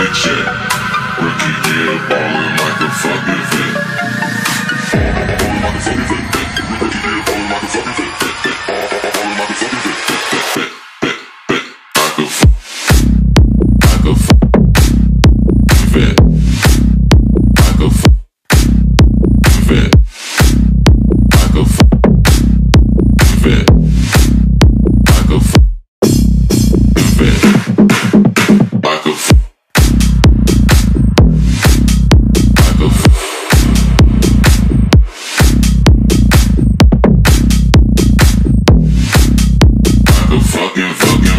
bitch, fucking fucking